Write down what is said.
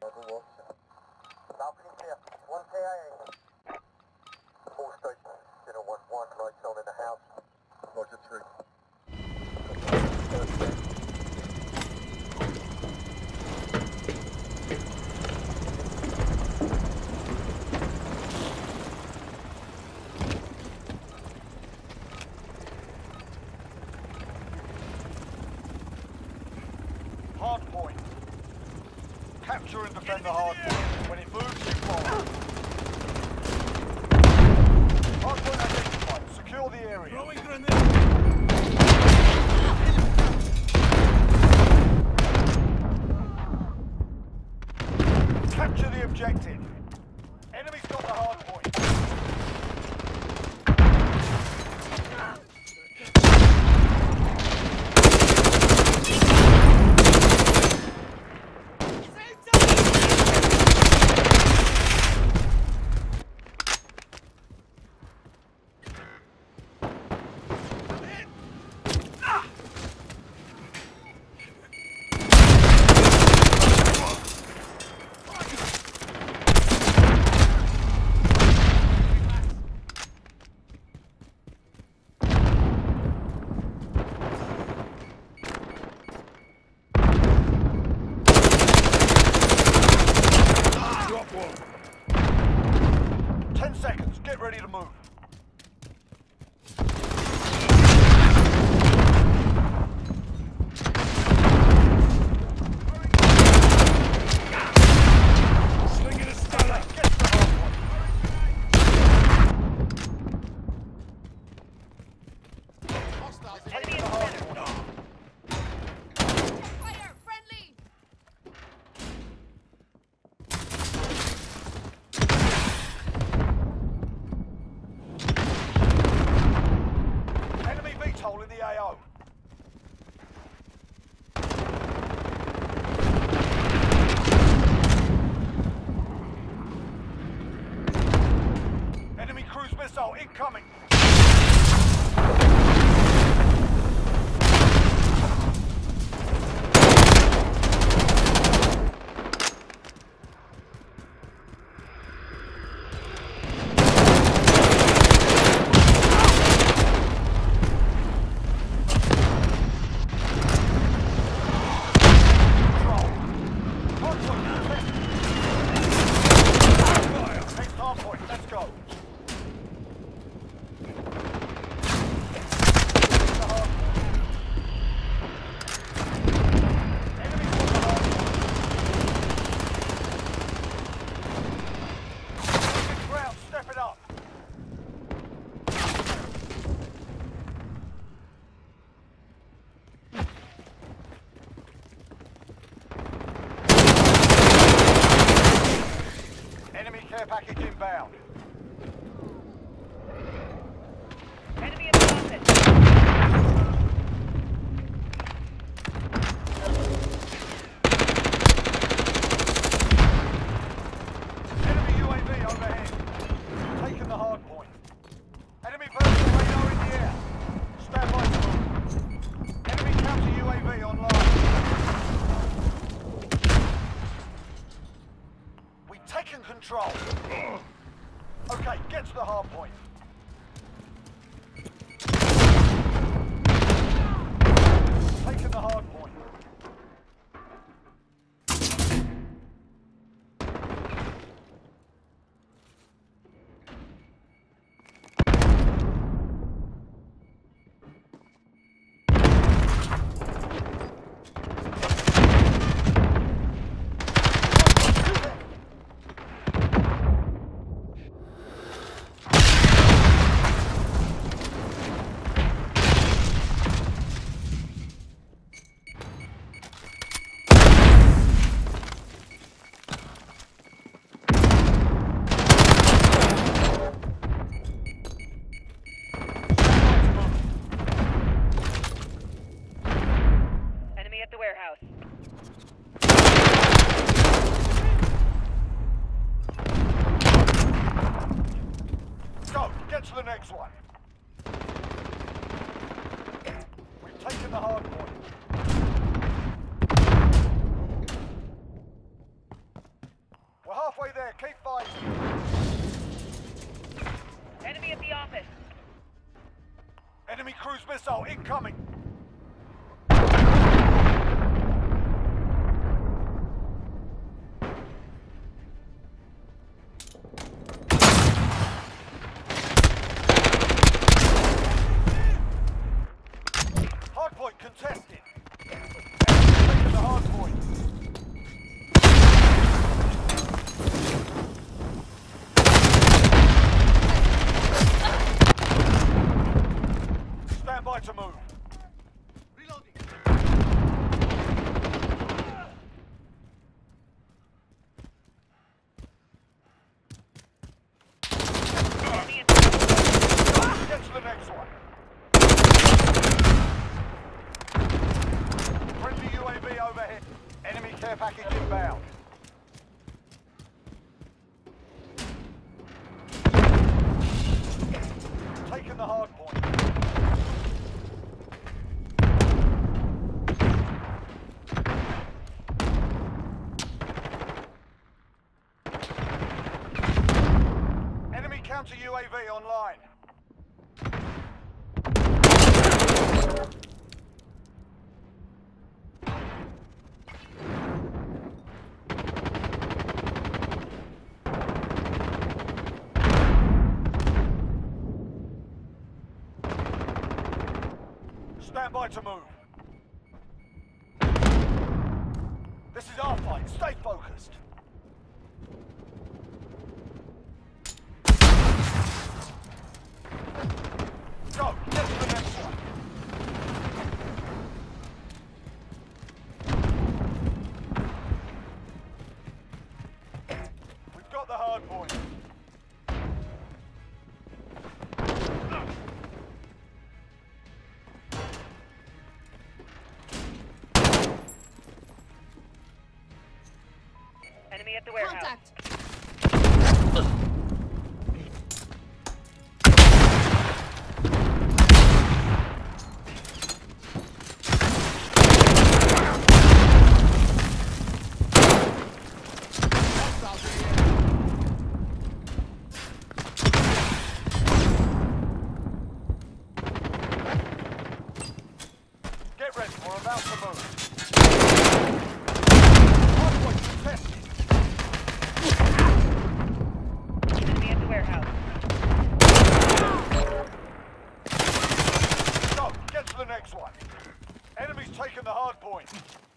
Balcony clear. One KIA. Zero one one. Lights on in the house. Roger three. Hard point. Capture and defend the hard point. When it moves, you follow. Hard point identified. Secure the area. Capture the objective. Enemy's got the hard point. Ten seconds. Get ready to move. Get to the hard point. Enemy in the center. Fire! Friendly! Enemy VTOL in the AO. Enemy incoming. Control. Hard point. Next hard point. Let's go. The hard point. Enemy's got the hard point. Taking ground. Step it up. Enemy care package inbound. Enemy in the office. Enemy UAV overhead. Taking the hard point. Enemy personal radar in the air. Stand by to move. Enemy counter UAV online. We've control. Okay, get to the hard point. Taking the hard point. UAV online. Stand by to move. This is our fight. Stay focused. taken the hard point.